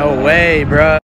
No way, bruh.